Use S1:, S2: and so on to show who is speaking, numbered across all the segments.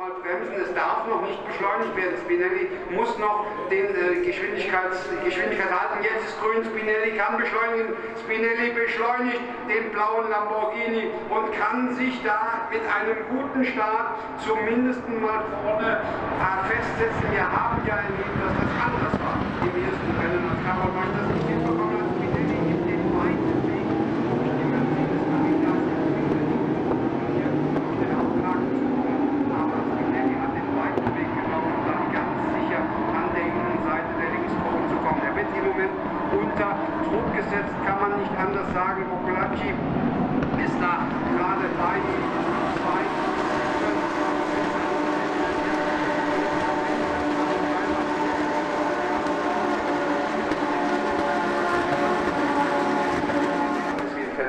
S1: mal bremsen, es darf noch nicht beschleunigt werden. Spinelli muss noch den äh, Geschwindigkeit halten. Jetzt ist grün, Spinelli kann beschleunigen. Spinelli beschleunigt den blauen Lamborghini und kann sich da mit einem guten Start zumindest mal vorne äh, festsetzen. Wir haben ja erlebt, dass das anders war im ersten Rennen. Das kann man das nicht hinbekommen. Spinelli gibt den weiten Weg durch die Mercedes Arena. Den Auftrag zu aber Spinelli hat den weiten Weg genommen, um dann ganz sicher an der Innenseite der Linkskurve zu kommen. Er im Moment unter Druck gesetzt, kann man nicht anders sagen. Boccolacci ist da gerade bei zwei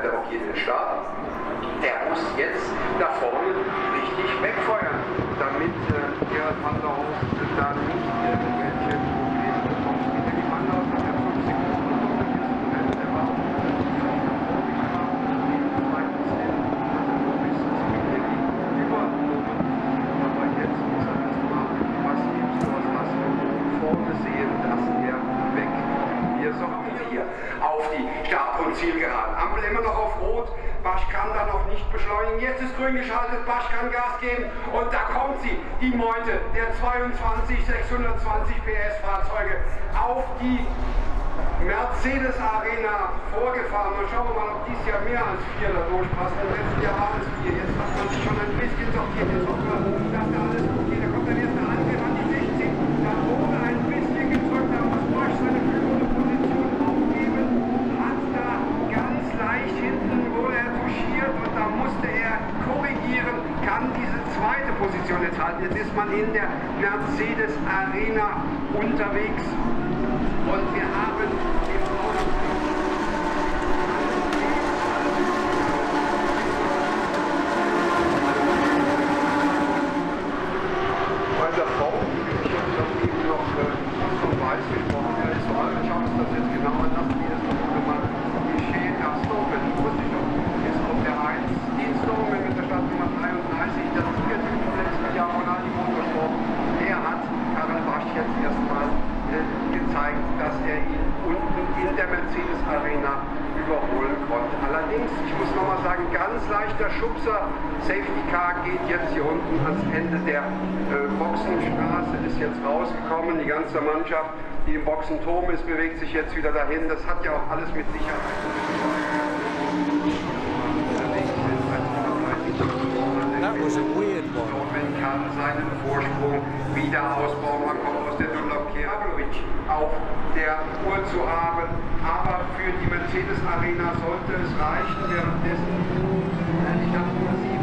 S1: er auch hier in den Start. Er muss jetzt da vorne richtig wegfeuern, damit äh, Gerhard van der Horst da nicht irgendwelche Probleme bekommt. Michael van der Horst hat ja 5 Sekunden bekommen im ersten Rennen. Der war im zweiten Stint, hat er nur bis zum Spinelli übernommen. Aber jetzt muss er erstmal massiv sowas lassen und vorne sehen, dass er weg. Wir sollten hier auf die Start- und Zielgeraden. Ampel immer noch auf Rot. Basch kann da noch nicht beschleunigen. Jetzt ist grün geschaltet. Basch kann Gas geben. Und da kommt sie, die Meute der 22 620 PS Fahrzeuge auf die Mercedes Arena vorgefahren. Mal schauen wir mal, ob dieses Jahr mehr als vier da durchpassen. Im letzten Jahr waren es vier. Jetzt hat man sich schon ein bisschen sortiert. Jetzt hoffen wir, dass da alles gut geht. Da kommt der erste Angriff an die 16. Da wurde ein bisschen gedrückt. Da muss Bosch seine führende Position aufgeben. Hat da ganz leicht hinten wurde er touchiert und da musste er korrigieren. Kann diese zweite Position jetzt ist man in der Mercedes Arena unterwegs. Und wir haben im Augenblick bei der Frau, ich habe das eben noch äh, von Weiß gesprochen, der ist so alt, schauen wir uns das jetzt genauer an, wie es noch gemacht geschehen. Ja, Stoven, wusste ich noch, ist auf der 1 in Stoven mit der Startnummer 33, das Siegerteam im letzten Jahr Ronaldi Motorsport. Der hat Karel Basch jetzt erstmal äh, gezeigt, dass er ihn unten in der Mercedes Arena überholen konnte. Allerdings, ich muss nochmal sagen, ganz leichter Schubser. Safety Car geht jetzt hier unten ans Ende der äh, Boxenstraße, ist jetzt rausgekommen. Die ganze Mannschaft, die im Boxenturm ist, bewegt sich jetzt wieder dahin. Das hat ja auch alles mit Sicherheit.
S2: That was a weird one.
S1: Dortmund kann seinen Vorsprung wieder ausbauen. Man kommt aus der Dunlop Keralovic auf der Uhr zu haben. Aber für die Mercedes Arena sollte es reichen. Währenddessen äh, die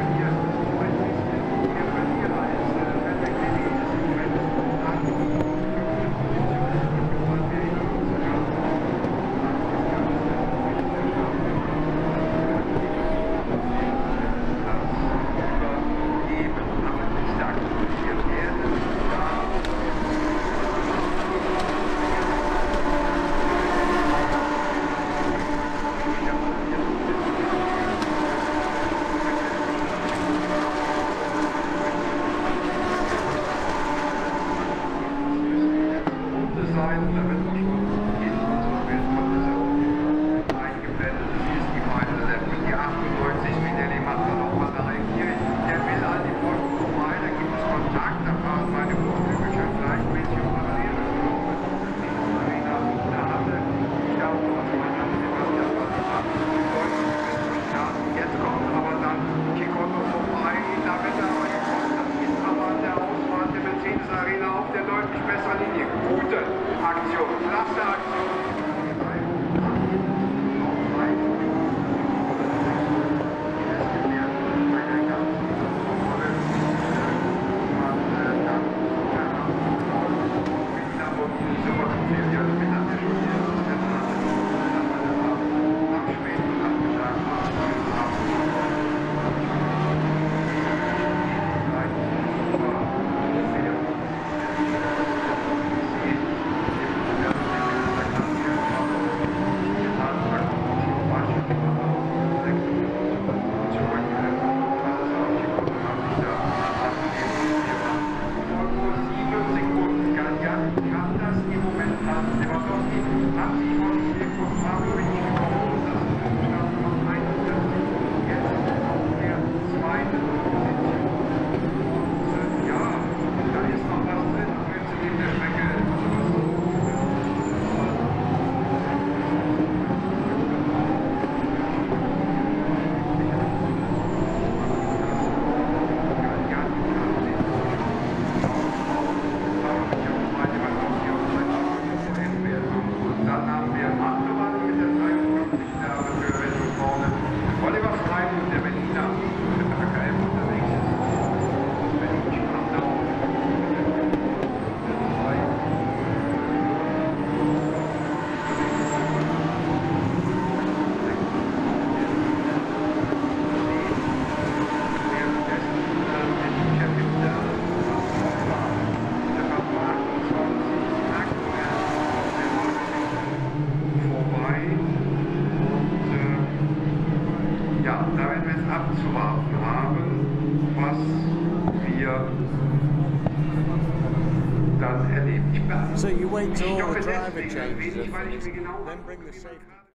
S1: abzuwarten haben, was wir dann erleben. Ich,
S2: So you wait till the driver changes
S1: genau
S2: then bring the safety